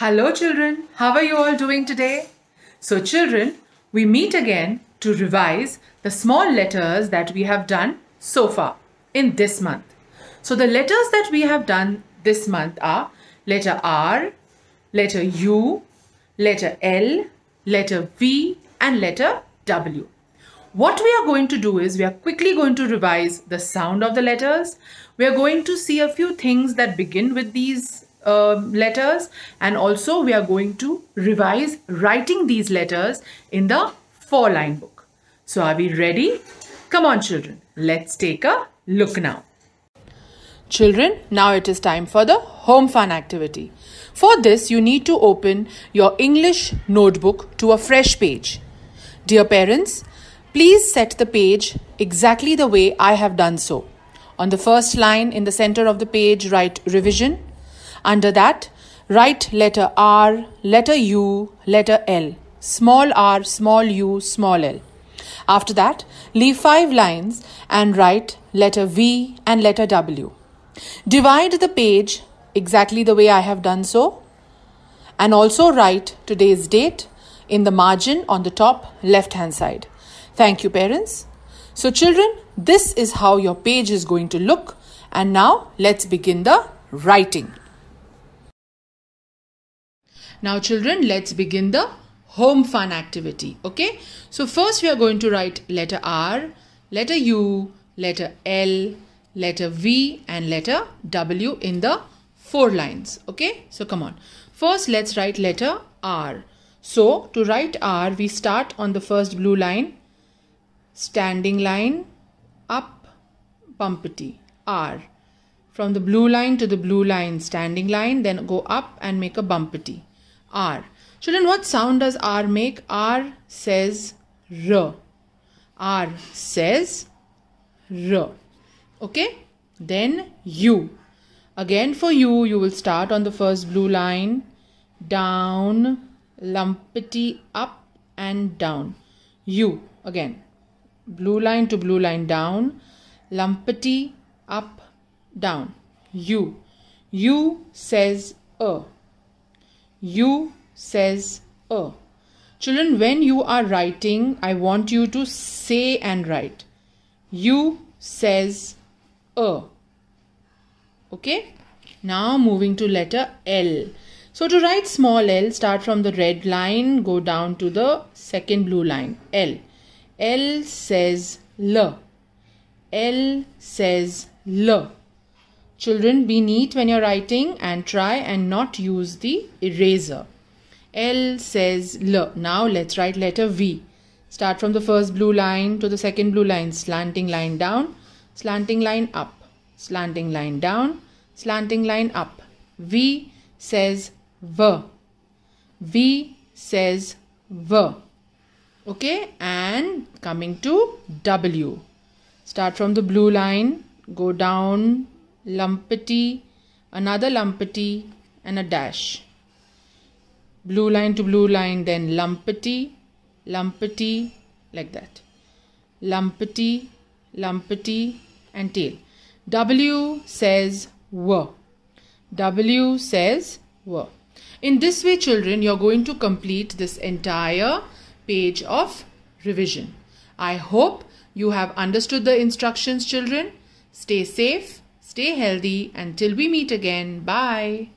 Hello children, how are you all doing today? So children, we meet again to revise the small letters that we have done so far in this month. So the letters that we have done this month are letter R, letter U, letter L, letter V and letter W. What we are going to do is we are quickly going to revise the sound of the letters. We are going to see a few things that begin with these uh, letters and also we are going to revise writing these letters in the four line book. So are we ready? Come on children, let's take a look now. Children, now it is time for the home fun activity. For this, you need to open your English notebook to a fresh page. Dear parents, please set the page exactly the way I have done so. On the first line in the center of the page, write revision. Under that, write letter R, letter U, letter L, small r, small u, small l. After that, leave five lines and write letter V and letter W. Divide the page exactly the way I have done so and also write today's date in the margin on the top left hand side. Thank you parents. So children, this is how your page is going to look and now let's begin the writing. Now children, let's begin the home fun activity. Okay. So first we are going to write letter R, letter U, letter L, letter V and letter W in the four lines. Okay. So come on. First let's write letter R. So to write R we start on the first blue line, standing line, up, bumpety, R. From the blue line to the blue line, standing line, then go up and make a bumpety. R. Children, what sound does R make? R says R. R says R. Okay? Then U. Again for U, you will start on the first blue line, down, lumpety, up and down. U. Again. Blue line to blue line down, lumpety, up, down. U. U says A. U says a. Children, when you are writing, I want you to say and write. You says a. Okay. Now moving to letter L. So to write small l, start from the red line, go down to the second blue line. L. L says L. L says L. Children, be neat when you're writing and try and not use the eraser. L says L. Now let's write letter V. Start from the first blue line to the second blue line. Slanting line down, slanting line up, slanting line down, slanting line up. V says V. V says V. Okay, and coming to W. Start from the blue line, go down lumpety, another lumpety and a dash. Blue line to blue line, then lumpety, lumpety, like that. Lumpety, lumpety and tail. W says W. W says W. In this way, children, you're going to complete this entire page of revision. I hope you have understood the instructions, children. Stay safe Stay healthy until we meet again. Bye.